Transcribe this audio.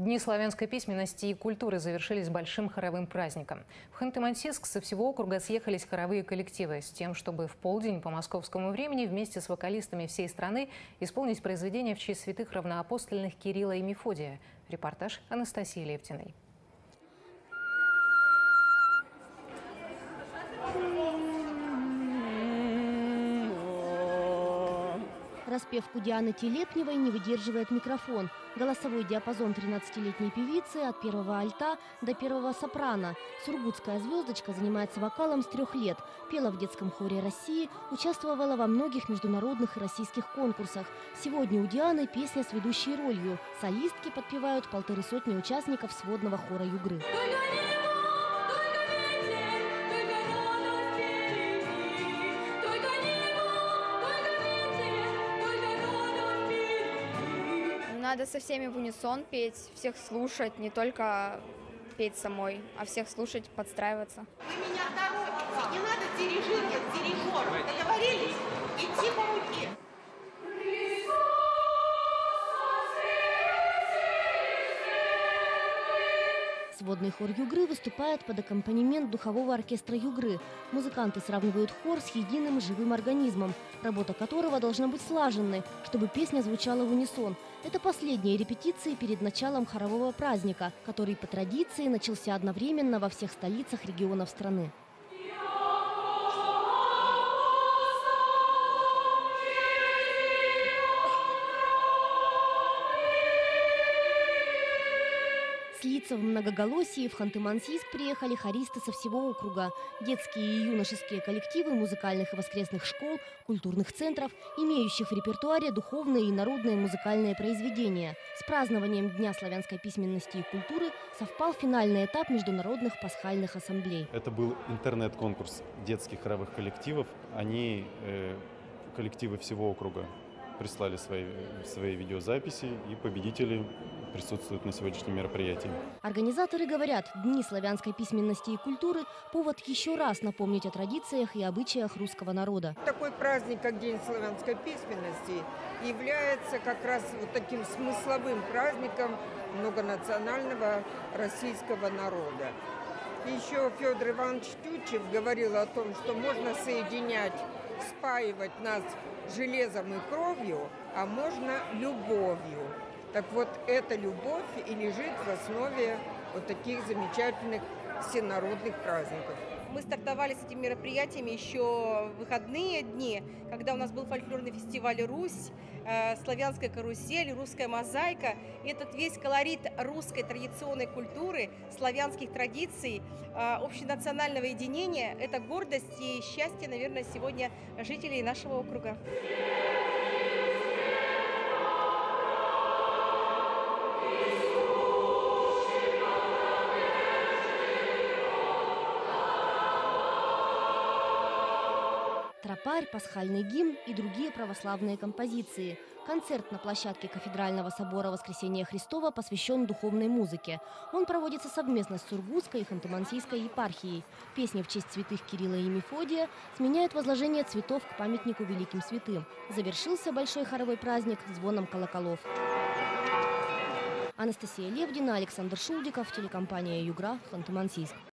Дни славянской письменности и культуры завершились большим хоровым праздником. В Ханты-Мансийск со всего округа съехались хоровые коллективы с тем, чтобы в полдень по московскому времени вместе с вокалистами всей страны исполнить произведения в честь святых равноапостольных Кирилла и Мефодия. Репортаж Анастасии Левтиной. Распевку Дианы Телепневой не выдерживает микрофон. Голосовой диапазон 13-летней певицы от первого альта до первого сопрано. Сургутская звездочка занимается вокалом с трех лет. Пела в детском хоре России, участвовала во многих международных и российских конкурсах. Сегодня у Дианы песня с ведущей ролью. Солистки подпевают полторы сотни участников сводного хора «Югры». Надо со всеми в унисон петь, всех слушать, не только петь самой, а всех слушать, подстраиваться. Вы меня торопите, не надо дирижировать дирижером. Договорились? Идти по руке. Сводный хор Югры выступает под аккомпанемент духового оркестра Югры. Музыканты сравнивают хор с единым живым организмом, работа которого должна быть слаженной, чтобы песня звучала в унисон. Это последние репетиции перед началом хорового праздника, который по традиции начался одновременно во всех столицах регионов страны. Слиться в многоголосии в Ханты-Мансийск приехали хористы со всего округа. Детские и юношеские коллективы музыкальных и воскресных школ, культурных центров, имеющих в репертуаре духовные и народные музыкальные произведения. С празднованием Дня славянской письменности и культуры совпал финальный этап международных пасхальных ассамблей. Это был интернет-конкурс детских хоровых коллективов. Они, э, коллективы всего округа, прислали свои, свои видеозаписи, и победители присутствуют на сегодняшнем мероприятии. Организаторы говорят, Дни славянской письменности и культуры – повод еще раз напомнить о традициях и обычаях русского народа. Такой праздник, как День славянской письменности, является как раз вот таким смысловым праздником многонационального российского народа. Еще Федор Иванович Тютчев говорил о том, что можно соединять, спаивать нас железом и кровью, а можно любовью. Так вот, эта любовь и лежит в основе вот таких замечательных всенародных праздников. Мы стартовали с этими мероприятиями еще в выходные дни, когда у нас был фольклорный фестиваль «Русь», э, славянская карусель, русская мозаика. И этот весь колорит русской традиционной культуры, славянских традиций, э, общенационального единения – это гордость и счастье, наверное, сегодня жителей нашего округа. Тропарь, пасхальный гимн и другие православные композиции. Концерт на площадке Кафедрального собора Воскресения Христова посвящен духовной музыке. Он проводится совместно с Сургутской и Ханты-Мансийской епархией. Песни в честь святых Кирилла и Мефодия сменяют возложение цветов к памятнику великим святым. Завершился большой хоровой праздник звоном колоколов. Анастасия Левдина, Александр Шулдиков, телекомпания «Югра», Ханты-Мансийск.